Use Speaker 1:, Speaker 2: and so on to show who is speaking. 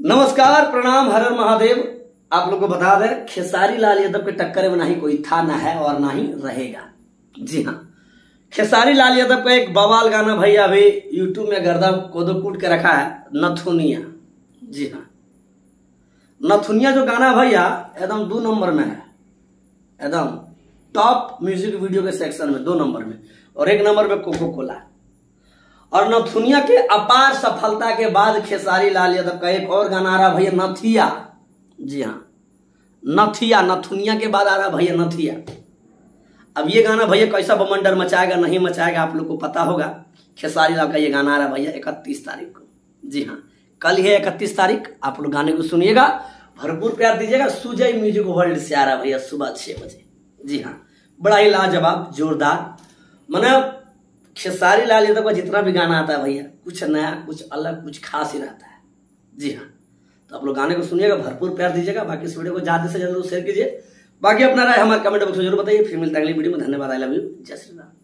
Speaker 1: नमस्कार, प्रणाम, हर महादेव। आप लोग को बता दें, खेसारी लाल यादव के टक्कर में ना ही कोई था, ना है और ना ही रहेगा। जी हाँ। खेसारी लाल यादव का एक बवाल गाना भैया अभी यूट्यूब में गर्दा कोदो कूट के रखा है, नथुनिया। जी हाँ। नथुनिया जो गाना भैया, एकदम दो नंबर में है। एकदम टॉप म्यूज़िक वीडियो के सेक्शन में, दो नंबर में। और एक नंबर में कोको कोला और नथुनिया के अपार सफलता के बाद खेसारी लाल यादव का एक और गाना आ रहा भैया नथिया जी हाँ। नथिया नथुनिया के बाद आ रहा भैया नथिया अब ये गाना, भैया, कैसा बमंडर मचाएगा, नहीं मचाएगा, आप लोग को पता होगा। खेसारी लाल का ये गाना आ रहा भैया, इकतीस तारीख को। जी हाँ। कल ही इकतीस तारीख, आप लोग गाने को सुनिएगा। भरपूर प्यार दीजिएगा। सुजय म्यूज़िक वर्ल्ड से आ रहा भैया, सुबह छह बजे। जी हाँ। बड़ा ही लाजवाब, जोरदार। मैंने खेसारी लाल यादव का जितना भी गाना आता है भैया, कुछ नया, कुछ अलग, कुछ खास ही रहता है। जी हाँ। तो आप लोग गाने को सुनिएगा, भरपूर प्यार दीजिएगा। बाकी इस वीडियो को ज़्यादा से ज़्यादा शेयर कीजिए। बाकी अपना राय हमारे कमेंट बॉक्स में ज़रूर बताइए। फिर मिलता है अगली वीडियो में। धन्यवाद। आई लव यू जय श्री राम।